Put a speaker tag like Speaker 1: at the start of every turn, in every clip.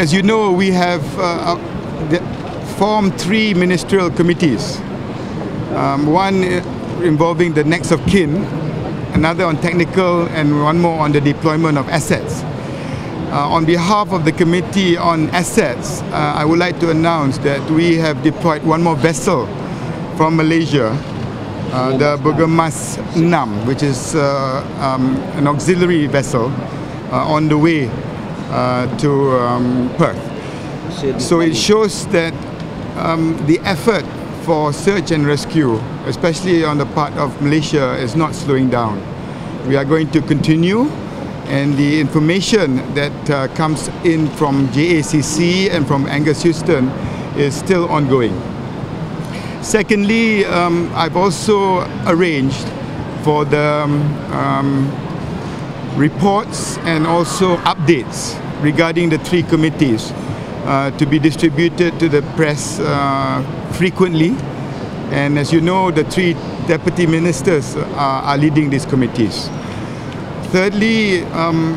Speaker 1: as you know, we have uh, formed three ministerial committees. Um, one involving the next of kin, another on technical, and one more on the deployment of assets. Uh, on behalf of the Committee on Assets, uh, I would like to announce that we have deployed one more vessel from Malaysia, uh, the Bunga Mas 6, which is uh, um, an auxiliary vessel uh, on the way uh, to um, Perth. So it shows that um, the effort for search and rescue, especially on the part of Malaysia, is not slowing down. We are going to continue and the information that uh, comes in from JACC and from Angus Houston is still ongoing. Secondly, um, I've also arranged for the um, um, reports and also updates regarding the three committees uh, to be distributed to the press uh, frequently. And as you know, the three deputy ministers are, are leading these committees. Thirdly, um,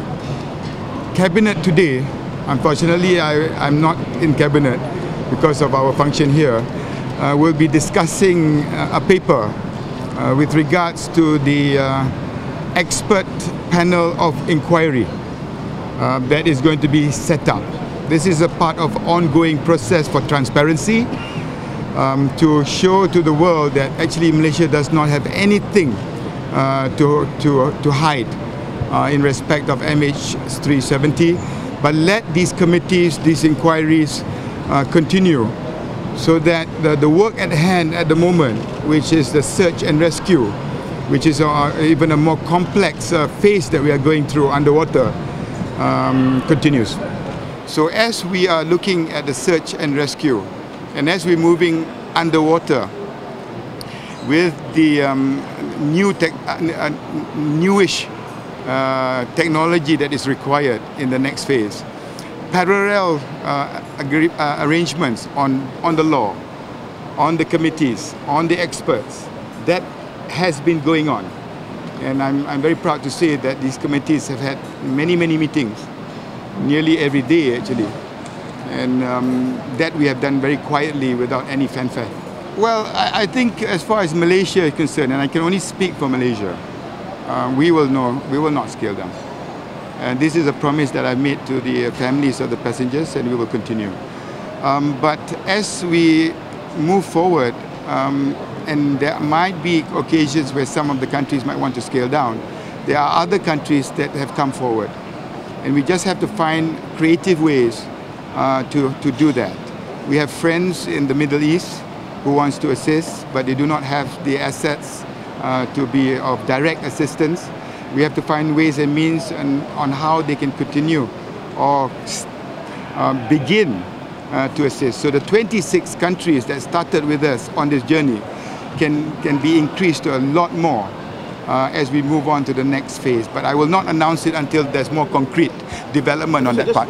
Speaker 1: cabinet today, unfortunately I, I'm not in cabinet because of our function here, uh, will be discussing uh, a paper uh, with regards to the uh, expert panel of inquiry uh, that is going to be set up. This is a part of ongoing process for transparency um, to show to the world that actually Malaysia does not have anything uh, to, to, to hide uh, in respect of MH370. But let these committees, these inquiries uh, continue so that the, the work at hand at the moment, which is the search and rescue, which is uh, even a more complex uh, phase that we are going through underwater, um, continues. So as we are looking at the search and rescue, and as we're moving underwater with the um, new tech, uh, uh newish uh, technology that is required in the next phase. Parallel uh, arrangements on, on the law, on the committees, on the experts, that has been going on. And I'm, I'm very proud to say that these committees have had many, many meetings, nearly every day actually. And um, that we have done very quietly without any fanfare. Well, I, I think as far as Malaysia is concerned, and I can only speak for Malaysia, uh, we will know, we will not scale down. And this is a promise that I made to the families of the passengers and we will continue. Um, but as we move forward, um, and there might be occasions where some of the countries might want to scale down, there are other countries that have come forward. And we just have to find creative ways uh, to, to do that. We have friends in the Middle East who wants to assist, but they do not have the assets uh, to be of direct assistance. We have to find ways and means on, on how they can continue or uh, begin uh, to assist. So the 26 countries that started with us on this journey can, can be increased to a lot more uh, as we move on to the next phase. But I will not announce it until there's more concrete development on so that part.